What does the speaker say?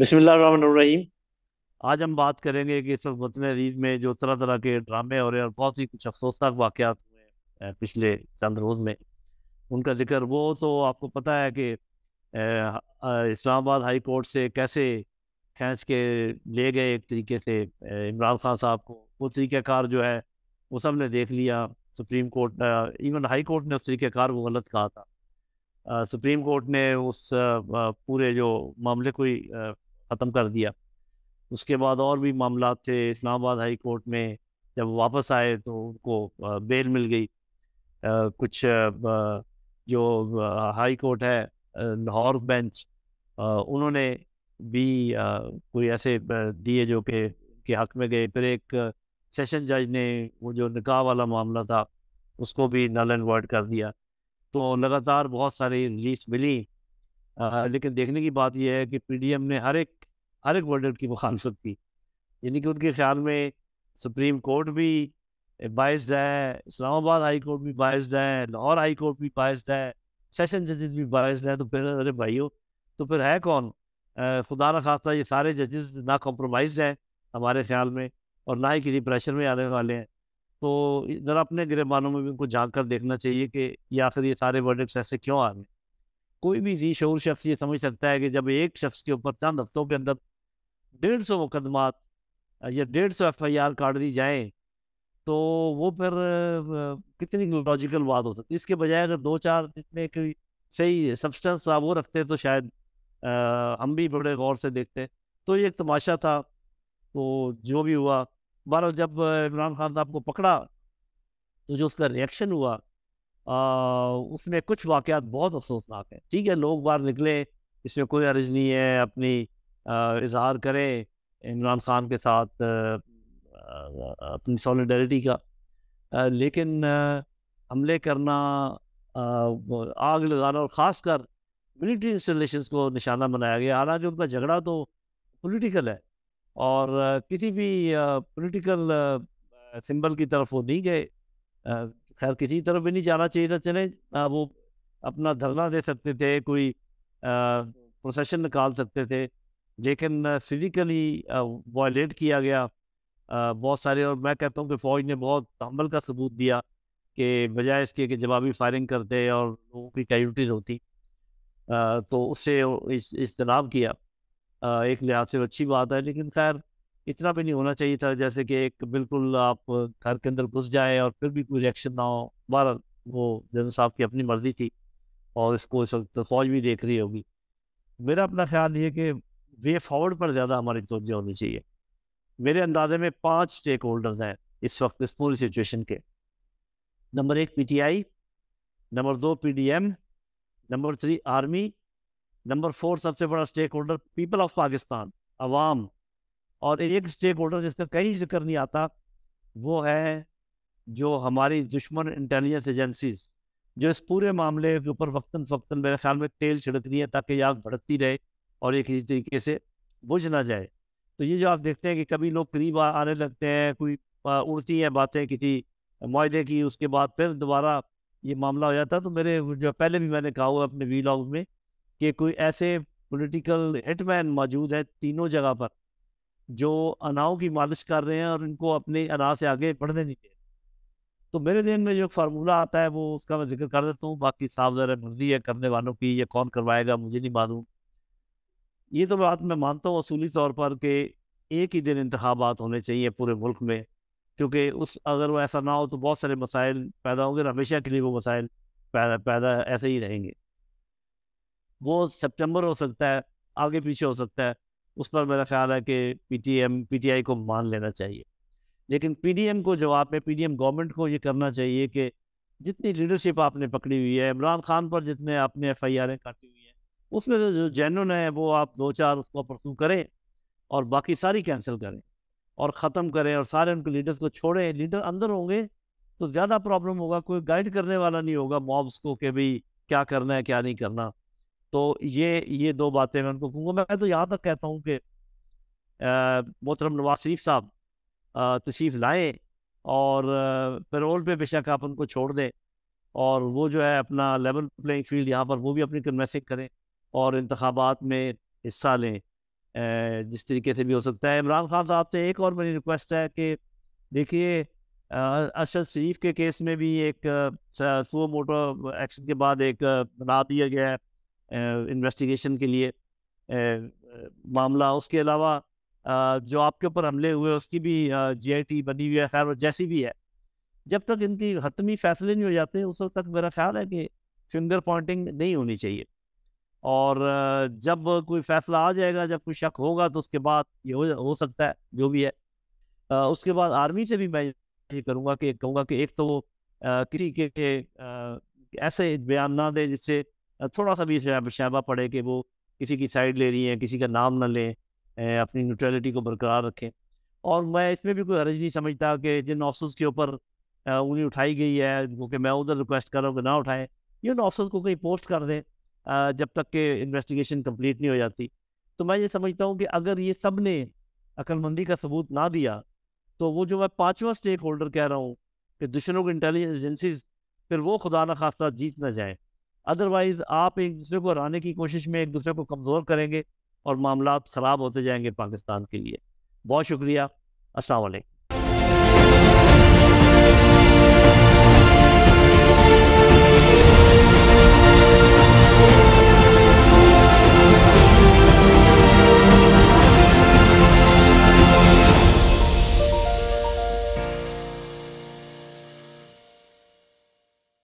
बिस्मिल्लाहिर्रहमानिर्रहीम। आज हम बात करेंगे कि इस वक्त वतन अज़ीज़ में जो तरह तरह के ड्रामे हो रहे हैं और बहुत ही कुछ अफसोसनाक वाक़यात हुए हैं पिछले चंद रोज़ में। उनका ज़िक्र वो तो आपको पता है कि इस्लामाबाद हाई कोर्ट से कैसे खींच के ले गए एक तरीके से इमरान खान साहब को। वो तरीक़ाकार जो है, वो सबने देख लिया Supreme Court even High Court ने उस तरीक़ाकार को गलत कहा था। सुप्रीम कोर्ट ने उस पूरे जो मामले को ख़त्म कर दिया। उसके बाद और भी मामला थे, इस्लामाबाद हाई कोर्ट में जब वापस आए तो उनको बेल मिल गई। कुछ जो हाई कोर्ट है लाहौर बेंच उन्होंने भी कोई ऐसे दिए जो कि, के हक में गए। फिर एक सेशन जज ने वो जो निकाह वाला मामला था, उसको भी नल एंड वर्ड कर दिया। तो लगातार बहुत सारी रिलीज़ मिली। आ, लेकिन देखने की बात यह है कि पीडीएम ने हर एक हर एक वर्डर की मुखालफत की। यानी कि उनके ख्याल में सुप्रीम कोर्ट भी बाइस्ड है इस्लामाबाद हाई कोर्ट भी बाइस्ड है लाहौर हाई कोर्ट भी बाइस्ड है सेशन जजेस भी बाइस्ड है। तो फिर अरे भाइयों तो फिर है कौन? खुदा न खास्ता ये सारे जजेस ना कॉम्प्रोमाइज हैं हमारे ख्याल में और ना ही किसी प्रेशर में आने वाले हैं। तो ज़रा अपने गिरबानों में भी उनको जान कर देखना चाहिए कि या फिर ये सारे वर्डिक्स ऐसे क्यों आ रहे हैं। कोई भी जी शोर शख्स ये समझ सकता है कि जब एक शख्स के ऊपर चंद हफ्तों के अंदर डेढ़ सौ मुकदमात या डेढ़ सौ एफ़ आई आर काट दी जाए तो वो फिर कितनी लॉजिकल बात हो सकती है। इसके बजाय अगर दो चार जितने कोई सही सब्सटेंस था वो रखते तो शायद आ, हम भी बड़े गौर से देखते तो ये एक तमाशा था तो जो भी हुआ बारह जब इमरान खान साहब को पकड़ा तो जो उसका रिएक्शन हुआ आ, उसमें कुछ वाक़ात बहुत अफसोसनाक है। ठीक है लोग बाहर निकले इसमें कोई अर्ज़ नहीं है अपनी इजहार करें इमरान खान के साथ अपनी सॉलिडरिटी का। लेकिन हमले करना आग लगाना और ख़ास कर मिलिट्री इंस्टॉलेशंस को निशाना बनाया गया। हालाँकि उनका झगड़ा तो पॉलिटिकल है और किसी भी पॉलिटिकल सिंबल की तरफ़ वो नहीं गए। खैर, किसी तरफ़ भी नहीं जाना चाहिए था, चले वो अपना धरना दे सकते थे, कोई प्रोसेशन निकाल सकते थे, लेकिन फिज़िकली वायलेट किया गया। बहुत सारे, और मैं कहता हूँ कि फ़ौज ने बहुत हमल का सबूत दिया कि बजाय इसके कि जवाबी फायरिंग करते और लोगों की कैजुलटीज़ होती तो उससे इस इज्तनाब किया। एक लिहाज से अच्छी बात है, लेकिन खैर इतना भी नहीं होना चाहिए था, जैसे कि एक बिल्कुल आप घर के अंदर घुस जाए और फिर भी कोई रिएक्शन ना हो। बार वो जनरल साहब की अपनी मर्ज़ी थी और इसको इस वक्त फौज भी देख रही होगी। मेरा अपना ख्याल ये कि वे फॉरवर्ड पर ज़्यादा हमारी तोज्जा होनी चाहिए। मेरे अंदाजे में पाँच स्टेक होल्डर्स हैं इस वक्त, इस पूरी सिचुएशन के। नंबर एक पीटीआई नंबर दो PDM number three army number four सबसे बड़ा stakeholder people of Pakistan अवाम और एक स्टेक होल्डर जिसका कहीं ज़िक्र नहीं आता, वो है जो हमारी दुश्मन इंटेलिजेंस एजेंसीज जो इस पूरे मामले के ऊपर वक्ता फ़क्ता मेरे ख्याल में तेल छिड़क रही है ताकि आग भड़कती रहे और ये किसी तरीके से बुझ ना जाए। तो ये जो आप देखते हैं कि कभी लोग करीब आने लगते हैं, कोई उड़ती हैं बातें किसी माहे की, उसके बाद फिर दोबारा ये मामला हो जाता तो मेरे जो, पहले भी मैंने कहा हुआ अपने वी में कि कोई ऐसे पॉलिटिकल हिटमैन मौजूद है तीनों जगह पर जो अनाव की मालिश कर रहे हैं और इनको अपने अना से आगे बढ़ने नहीं दे तो मेरे दिन में जो फार्मूला आता है, वो उसका मैं ज़िक्र कर देता हूँ। बाकी साफ़ ज़रा मर्ज़ी है करने वालों की, ये कौन करवाएगा, मुझे नहीं मालूम। ये तो बात मैं मानता हूँ असूली तौर पर कि एक ही दिन इंतबात होने चाहिए पूरे मुल्क में, क्योंकि उस, अगर वो ऐसा ना हो तो बहुत सारे मसाइल पैदा होंगे हमेशा के लिए वो मसाइल पैदा पैदा ऐसे ही रहेंगे। वो सितंबर हो सकता है आगे पीछे हो सकता है। उस पर मेरा ख्याल है कि पीटीएम पीटीआई को मान लेना चाहिए। लेकिन पीडीएम को जवाब में पीडीएम गवर्नमेंट को ये करना चाहिए कि जितनी लीडरशिप आपने पकड़ी हुई है, इमरान खान पर जितने आपने एफ़ आई आर काटी हुई हैं, उसमें तो जो जेनुन है वो आप दो चार उसको परसू करें और बाकी सारी कैंसिल करें और ख़त्म करें और सारे उनके लीडर्स को छोड़ें। लीडर अंदर होंगे तो ज़्यादा प्रॉब्लम होगा, कोई गाइड करने वाला नहीं होगा मॉब्स को कि भाई क्या करना है, क्या नहीं करना। तो ये ये दो बातें मैं उनको कहूँगा। मैं तो यहाँ तक कहता हूँ कि मोहतरम नवाज़ शरीफ साहब तशीफ लाएँ और पेरोल पे बेशक आप उनको छोड़ दें और वो जो है अपना लेवल प्लेइंग फ़ील्ड यहाँ पर वो भी अपनी कन्वेंसिंग करें और इंतबात में हिस्सा लें। जिस तरीके से भी हो सकता है। इमरान खान साहब से एक और मेरी रिक्वेस्ट है कि देखिए अरशद शरीफ के केस में भी एक सो मोटो एक्शन के बाद एक बना दिया गया है। इन्वेस्टिगेशन के लिए। मामला उसके अलावा जो आपके ऊपर हमले हुए उसकी भी जीआईटी बनी हुई है खैर और जैसी भी है। जब तक इनकी हतमी फैसले नहीं हो जाते उस वक्त तक मेरा ख्याल है कि फिंगर पॉइंटिंग नहीं होनी चाहिए। और जब कोई फैसला आ जाएगा जब कोई शक होगा तो उसके बाद ये हो, हो सकता है जो भी है। उसके बाद आर्मी से भी मैं ये करूँगा कि कहूँगा कि एक तो वो किसी के, के ऐसे बयान ना दे जिससे थोड़ा सा भी शैबा पड़े कि वो किसी की साइड ले रही हैं, किसी का नाम ना लें अपनी न्यूट्रलिटी को बरकरार रखें। और मैं इसमें भी कोई हर्ज नहीं समझता कि जिन ऑफ़िस के ऊपर उन्हें उठाई गई है, क्योंकि मैं उधर रिक्वेस्ट कर रहा हूँ कि ना उठाएँ, ये उन ऑफ़िस को कहीं पोस्ट कर दें जब तक के इन्वेस्टिगेशन कंप्लीट नहीं हो जाती। तो मैं ये समझता हूँ कि अगर ये सबने अक्लमंदी का सबूत ना दिया तो वो जो मैं पाँचवा स्टेक होल्डर कह रहा हूँ कि दुश्मनों की इंटेलिजेंस एजेंसीज फिर वो खुदा न खास्ता जीत ना जाए। अदरवाइज़ आप एक दूसरे को हराने की कोशिश में एक दूसरे को कमज़ोर करेंगे और मामला ख़राब होते जाएँगे पाकिस्तान के लिए। बहुत शुक्रिया। असल